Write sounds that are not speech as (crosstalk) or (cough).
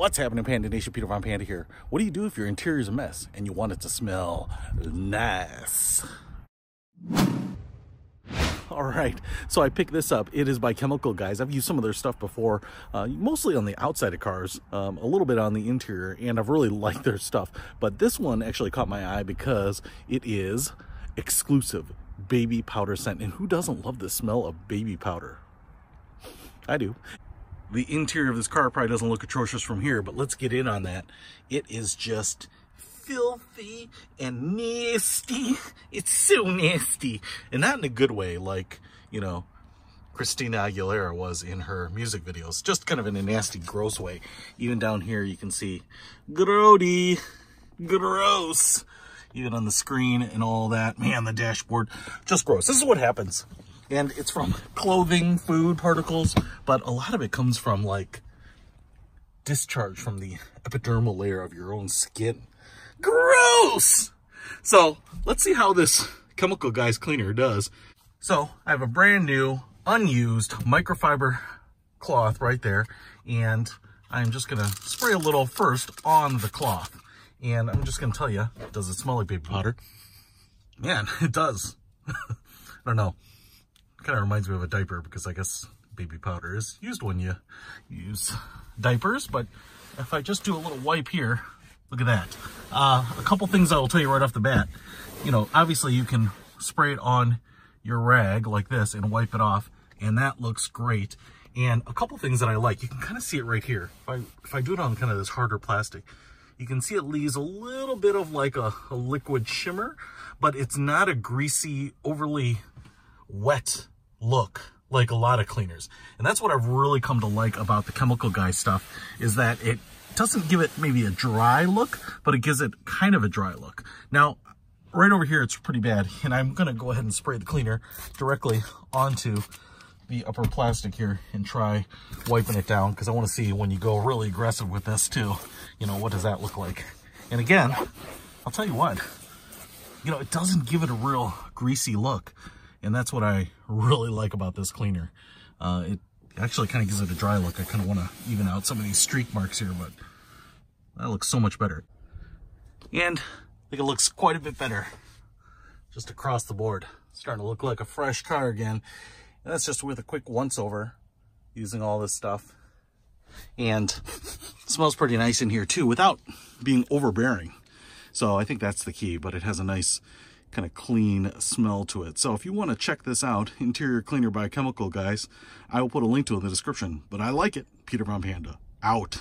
What's happening, Panda Nation? Peter Von Panda here. What do you do if your interior is a mess and you want it to smell nice? All right, so I picked this up. It is by Chemical Guys. I've used some of their stuff before, uh, mostly on the outside of cars, um, a little bit on the interior, and I've really (laughs) liked their stuff. But this one actually caught my eye because it is exclusive baby powder scent. And who doesn't love the smell of baby powder? I do. The interior of this car probably doesn't look atrocious from here, but let's get in on that. It is just filthy and nasty. (laughs) It's so nasty. And not in a good way, like, you know, Christina Aguilera was in her music videos. Just kind of in a nasty, gross way. Even down here, you can see grody, gross. Even on the screen and all that. Man, the dashboard, just gross. This is what happens and it's from clothing, food particles, but a lot of it comes from like discharge from the epidermal layer of your own skin. Gross! So let's see how this Chemical Guys cleaner does. So I have a brand new, unused microfiber cloth right there, and I'm just gonna spray a little first on the cloth. And I'm just gonna tell you, does it smell like baby powder? Man, (laughs) it does. (laughs) I don't know. Kind of reminds me of a diaper because I guess baby powder is used when you use diapers. But if I just do a little wipe here, look at that. Uh, a couple things I will tell you right off the bat. You know, obviously you can spray it on your rag like this and wipe it off. And that looks great. And a couple things that I like, you can kind of see it right here. If I, if I do it on kind of this harder plastic, you can see it leaves a little bit of like a, a liquid shimmer, but it's not a greasy, overly wet look like a lot of cleaners. And that's what I've really come to like about the Chemical Guy stuff is that it doesn't give it maybe a dry look, but it gives it kind of a dry look. Now, right over here, it's pretty bad. (laughs) And I'm going to go ahead and spray the cleaner directly onto the upper plastic here and try wiping it down because I want to see when you go really aggressive with this too, you know, what does that look like? And again, I'll tell you what, you know, it doesn't give it a real greasy look. And that's what I really like about this cleaner. Uh, it actually kind of gives it a dry look. I kind of want to even out some of these streak marks here, but that looks so much better. And I think it looks quite a bit better just across the board. starting to look like a fresh car again. And that's just with a quick once over using all this stuff. And (laughs) smells pretty nice in here too without being overbearing. So I think that's the key, but it has a nice kind of clean smell to it. So if you want to check this out, Interior Cleaner by Chemical, guys, I will put a link to it in the description. But I like it. Peter Von Panda, out.